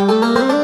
Música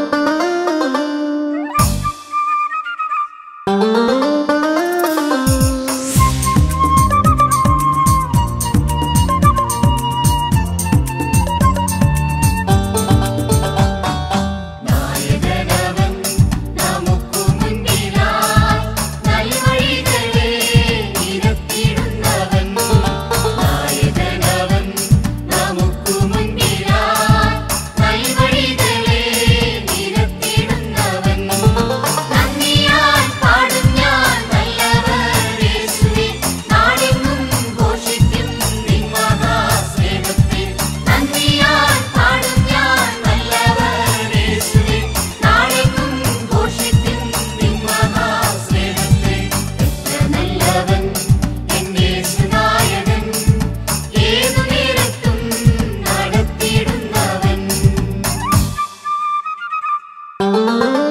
Música